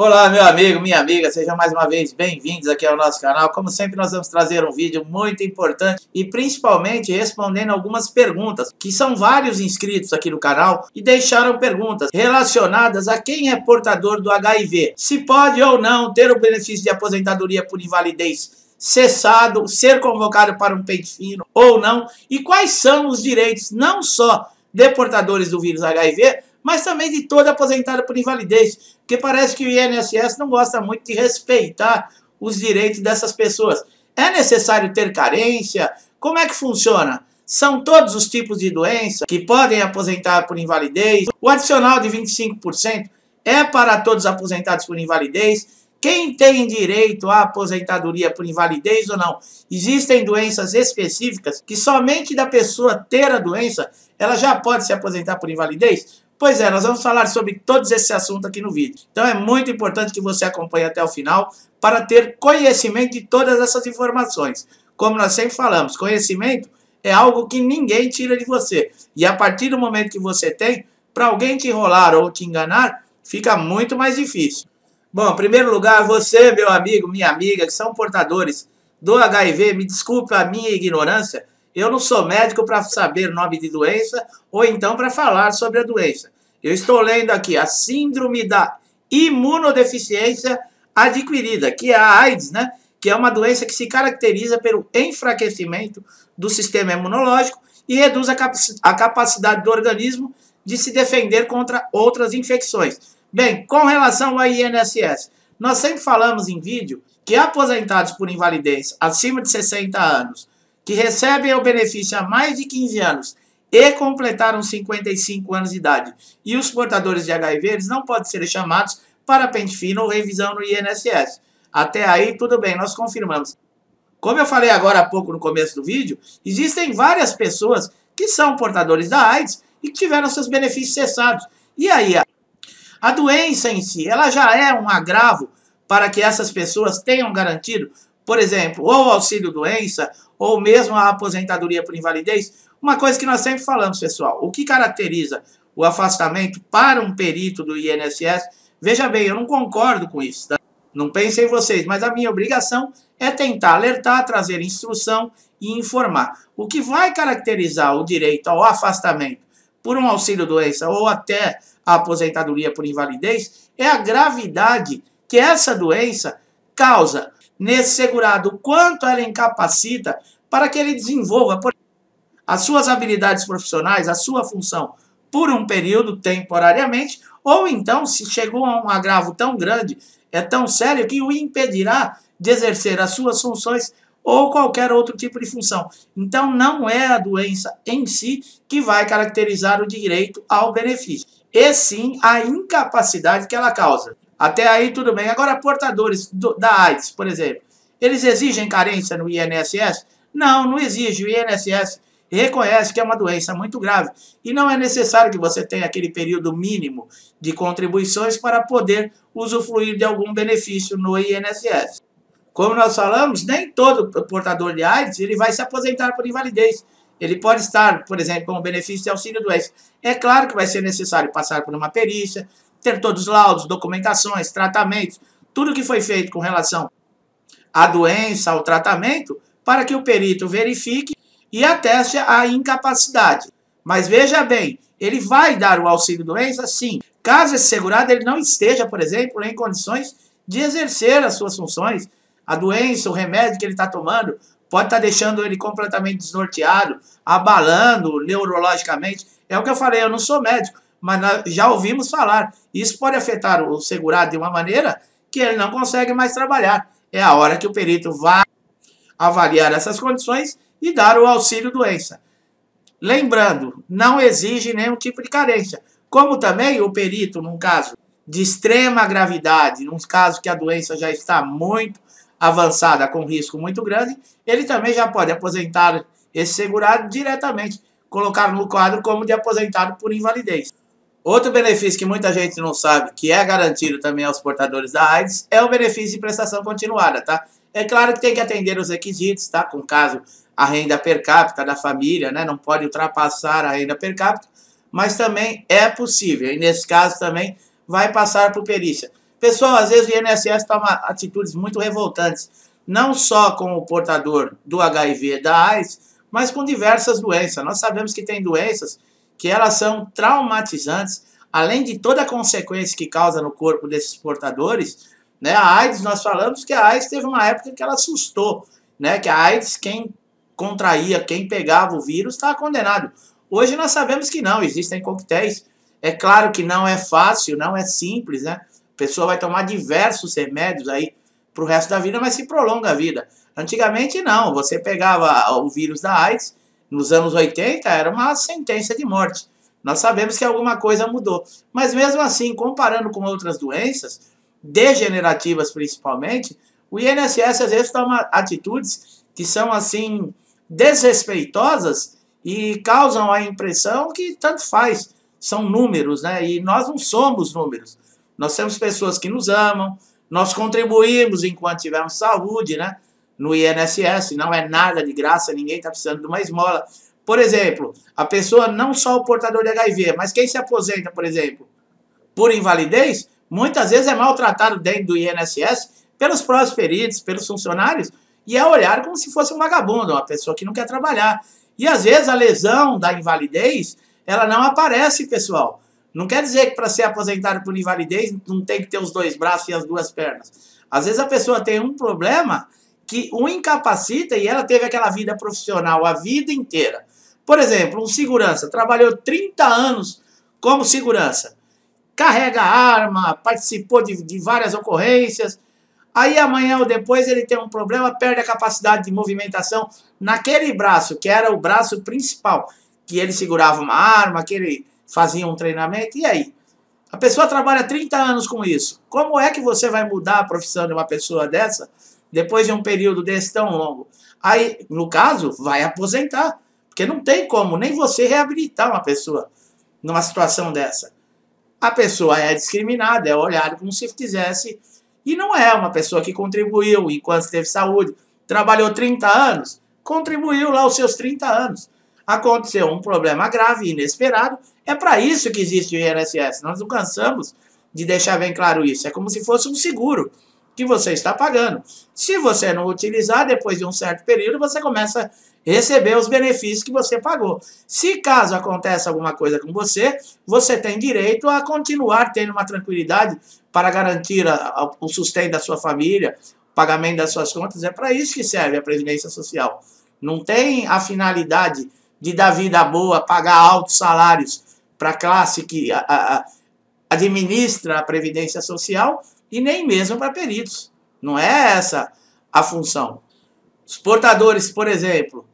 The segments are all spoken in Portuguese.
Olá, meu amigo, minha amiga, sejam mais uma vez bem-vindos aqui ao nosso canal. Como sempre, nós vamos trazer um vídeo muito importante e principalmente respondendo algumas perguntas, que são vários inscritos aqui no canal e deixaram perguntas relacionadas a quem é portador do HIV. Se pode ou não ter o benefício de aposentadoria por invalidez cessado, ser convocado para um peito fino ou não, e quais são os direitos não só de portadores do vírus HIV, mas também de todo aposentado por invalidez, porque parece que o INSS não gosta muito de respeitar os direitos dessas pessoas. É necessário ter carência? Como é que funciona? São todos os tipos de doença que podem aposentar por invalidez? O adicional de 25% é para todos aposentados por invalidez? Quem tem direito à aposentadoria por invalidez ou não? Existem doenças específicas que somente da pessoa ter a doença, ela já pode se aposentar por invalidez? Pois é, nós vamos falar sobre todos esses assuntos aqui no vídeo. Então é muito importante que você acompanhe até o final para ter conhecimento de todas essas informações. Como nós sempre falamos, conhecimento é algo que ninguém tira de você. E a partir do momento que você tem, para alguém te enrolar ou te enganar, fica muito mais difícil. Bom, em primeiro lugar, você, meu amigo, minha amiga, que são portadores do HIV, me desculpe a minha ignorância, eu não sou médico para saber nome de doença ou então para falar sobre a doença. Eu estou lendo aqui a síndrome da imunodeficiência adquirida, que é a AIDS, né? Que é uma doença que se caracteriza pelo enfraquecimento do sistema imunológico e reduz a, a capacidade do organismo de se defender contra outras infecções. Bem, com relação ao INSS, nós sempre falamos em vídeo que aposentados por invalidez acima de 60 anos que recebem o benefício há mais de 15 anos e completaram 55 anos de idade e os portadores de HIV eles não podem ser chamados para pente fino ou revisão no INSS. Até aí, tudo bem, nós confirmamos. Como eu falei agora há pouco no começo do vídeo, existem várias pessoas que são portadores da AIDS e que tiveram seus benefícios cessados. E aí, a doença em si, ela já é um agravo para que essas pessoas tenham garantido, por exemplo, ou auxílio doença, ou mesmo a aposentadoria por invalidez. Uma coisa que nós sempre falamos, pessoal, o que caracteriza o afastamento para um perito do INSS, veja bem, eu não concordo com isso, tá? Não pensem em vocês, mas a minha obrigação é tentar alertar, trazer instrução e informar. O que vai caracterizar o direito ao afastamento por um auxílio doença ou até a aposentadoria por invalidez é a gravidade que essa doença causa nesse segurado, o quanto ela incapacita para que ele desenvolva as suas habilidades profissionais, a sua função, por um período temporariamente, ou então, se chegou a um agravo tão grande, é tão sério que o impedirá de exercer as suas funções ou qualquer outro tipo de função. Então, não é a doença em si que vai caracterizar o direito ao benefício e sim a incapacidade que ela causa. Até aí tudo bem. Agora, portadores do, da AIDS, por exemplo, eles exigem carência no INSS? Não, não exige. O INSS reconhece que é uma doença muito grave e não é necessário que você tenha aquele período mínimo de contribuições para poder usufruir de algum benefício no INSS. Como nós falamos, nem todo portador de AIDS ele vai se aposentar por invalidez. Ele pode estar, por exemplo, com o benefício de auxílio doença. É claro que vai ser necessário passar por uma perícia, ter todos os laudos, documentações, tratamentos, tudo que foi feito com relação à doença, ao tratamento, para que o perito verifique e ateste a incapacidade. Mas veja bem, ele vai dar o auxílio doença, sim, caso esse segurado ele não esteja, por exemplo, em condições de exercer as suas funções, a doença, o remédio que ele está tomando, pode estar tá deixando ele completamente desnorteado, abalando neurologicamente. É o que eu falei, eu não sou médico, mas já ouvimos falar. Isso pode afetar o segurado de uma maneira que ele não consegue mais trabalhar. É a hora que o perito vai avaliar essas condições e dar o auxílio doença. Lembrando, não exige nenhum tipo de carência. Como também o perito, num caso de extrema gravidade, num caso que a doença já está muito avançada, com risco muito grande, ele também já pode aposentar esse segurado diretamente, colocar no quadro como de aposentado por invalidez. Outro benefício que muita gente não sabe, que é garantido também aos portadores da AIDS, é o benefício de prestação continuada, tá? É claro que tem que atender os requisitos, tá? Com caso a renda per capita da família, né? Não pode ultrapassar a renda per capita, mas também é possível. E nesse caso também vai passar por perícia. Pessoal, às vezes o INSS toma atitudes muito revoltantes, não só com o portador do HIV da AIDS, mas com diversas doenças. Nós sabemos que tem doenças que elas são traumatizantes, além de toda a consequência que causa no corpo desses portadores, né? A AIDS, nós falamos que a AIDS teve uma época que ela assustou, né? Que a AIDS, quem contraía, quem pegava o vírus, estava condenado. Hoje nós sabemos que não, existem coquetéis. É claro que não é fácil, não é simples, né? A pessoa vai tomar diversos remédios aí para o resto da vida, mas se prolonga a vida. Antigamente não, você pegava o vírus da AIDS, nos anos 80 era uma sentença de morte. Nós sabemos que alguma coisa mudou. Mas mesmo assim, comparando com outras doenças, degenerativas principalmente, o INSS às vezes toma atitudes que são assim desrespeitosas e causam a impressão que tanto faz, são números, né? E nós não somos números. Nós temos pessoas que nos amam, nós contribuímos enquanto tivermos saúde, né? No INSS, não é nada de graça, ninguém está precisando de uma esmola. Por exemplo, a pessoa, não só o portador de HIV, mas quem se aposenta, por exemplo, por invalidez, muitas vezes é maltratado dentro do INSS pelos próprios peritos, pelos funcionários, e é olhado como se fosse um vagabundo, uma pessoa que não quer trabalhar. E às vezes a lesão da invalidez, ela não aparece, pessoal. Não quer dizer que para ser aposentado por invalidez não tem que ter os dois braços e as duas pernas. Às vezes a pessoa tem um problema que o incapacita e ela teve aquela vida profissional a vida inteira. Por exemplo, um segurança trabalhou 30 anos como segurança carrega arma, participou de, de várias ocorrências. Aí amanhã ou depois ele tem um problema, perde a capacidade de movimentação naquele braço, que era o braço principal, que ele segurava uma arma, que ele fazia um treinamento. E aí? A pessoa trabalha 30 anos com isso. Como é que você vai mudar a profissão de uma pessoa dessa depois de um período desse tão longo? Aí, no caso, vai aposentar. Porque não tem como nem você reabilitar uma pessoa numa situação dessa a pessoa é discriminada, é olhada como se fizesse. E não é uma pessoa que contribuiu enquanto teve saúde, trabalhou 30 anos, contribuiu lá os seus 30 anos. Aconteceu um problema grave, inesperado. É para isso que existe o INSS. Nós não cansamos de deixar bem claro isso. É como se fosse um seguro que você está pagando. Se você não utilizar, depois de um certo período, você começa receber os benefícios que você pagou. Se caso aconteça alguma coisa com você, você tem direito a continuar tendo uma tranquilidade para garantir a, a, o sustento da sua família, pagamento das suas contas. É para isso que serve a Previdência Social. Não tem a finalidade de dar vida boa, pagar altos salários para a classe que a, a, administra a Previdência Social e nem mesmo para peritos. Não é essa a função. Os portadores, por exemplo,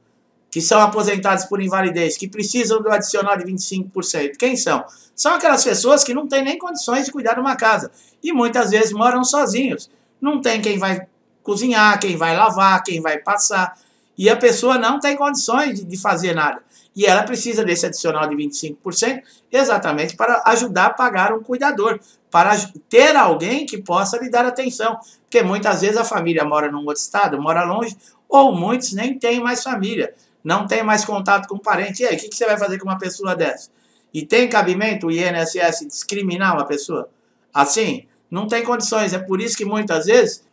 que são aposentados por invalidez, que precisam do adicional de 25%, quem são? São aquelas pessoas que não têm nem condições de cuidar de uma casa e muitas vezes moram sozinhos. Não tem quem vai cozinhar, quem vai lavar, quem vai passar. E a pessoa não tem condições de, de fazer nada. E ela precisa desse adicional de 25% exatamente para ajudar a pagar um cuidador, para ter alguém que possa lhe dar atenção. Porque muitas vezes a família mora num outro estado, mora longe, ou muitos nem têm mais família, não tem mais contato com parente. E aí, o que, que você vai fazer com uma pessoa dessa? E tem cabimento o INSS discriminar uma pessoa? Assim, não tem condições. É por isso que muitas vezes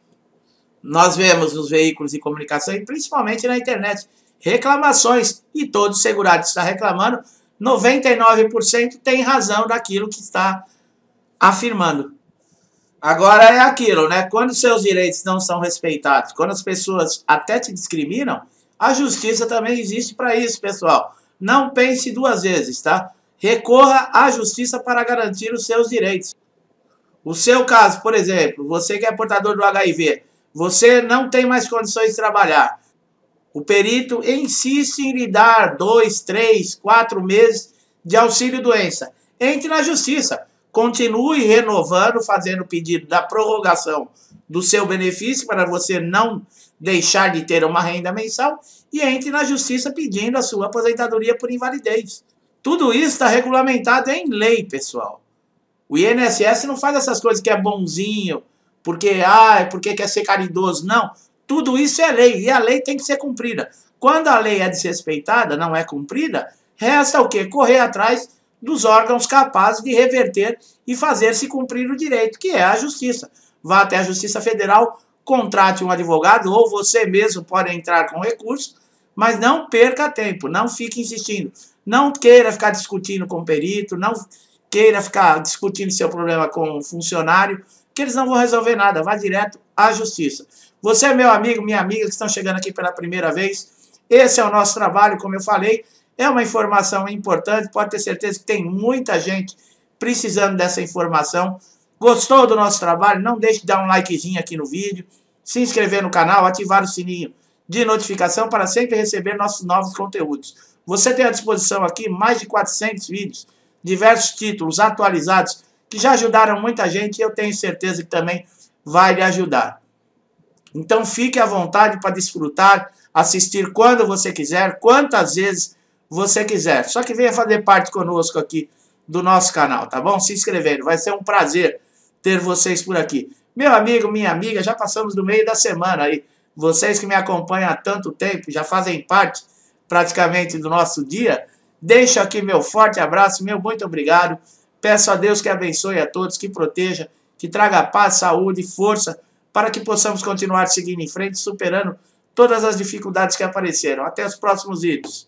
nós vemos nos veículos de comunicação e principalmente na internet reclamações e todo segurado está reclamando, 99% tem razão daquilo que está afirmando. Agora é aquilo, né? Quando seus direitos não são respeitados, quando as pessoas até te discriminam, a justiça também existe para isso, pessoal. Não pense duas vezes, tá? Recorra à justiça para garantir os seus direitos. O seu caso, por exemplo, você que é portador do HIV, você não tem mais condições de trabalhar. O perito insiste em lhe dar dois, três, quatro meses de auxílio-doença. Entre na justiça. Continue renovando, fazendo pedido da prorrogação do seu benefício para você não deixar de ter uma renda mensal e entre na justiça pedindo a sua aposentadoria por invalidez. Tudo isso está regulamentado em lei, pessoal. O INSS não faz essas coisas que é bonzinho, porque, ah, porque quer ser caridoso. Não. Tudo isso é lei e a lei tem que ser cumprida. Quando a lei é desrespeitada, não é cumprida, resta o quê? Correr atrás dos órgãos capazes de reverter e fazer se cumprir o direito, que é a justiça. Vá até a Justiça Federal, contrate um advogado ou você mesmo pode entrar com recurso, mas não perca tempo, não fique insistindo. Não queira ficar discutindo com o perito, não queira ficar discutindo seu problema com um funcionário, que eles não vão resolver nada, vá direto à justiça. Você, meu amigo, minha amiga que estão chegando aqui pela primeira vez, esse é o nosso trabalho, como eu falei, é uma informação importante, pode ter certeza que tem muita gente precisando dessa informação. Gostou do nosso trabalho? Não deixe de dar um likezinho aqui no vídeo, se inscrever no canal, ativar o sininho de notificação para sempre receber nossos novos conteúdos. Você tem à disposição aqui mais de 400 vídeos, diversos títulos atualizados, que já ajudaram muita gente e eu tenho certeza que também vai lhe ajudar. Então fique à vontade para desfrutar, assistir quando você quiser, quantas vezes você quiser. Só que venha fazer parte conosco aqui do nosso canal, tá bom? Se inscrevendo, vai ser um prazer ter vocês por aqui. Meu amigo, minha amiga, já passamos do meio da semana aí. Vocês que me acompanham há tanto tempo, já fazem parte praticamente do nosso dia. Deixo aqui meu forte abraço, meu muito obrigado. Peço a Deus que abençoe a todos, que proteja, que traga paz, saúde e força para que possamos continuar seguindo em frente, superando todas as dificuldades que apareceram. Até os próximos vídeos.